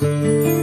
Música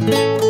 Música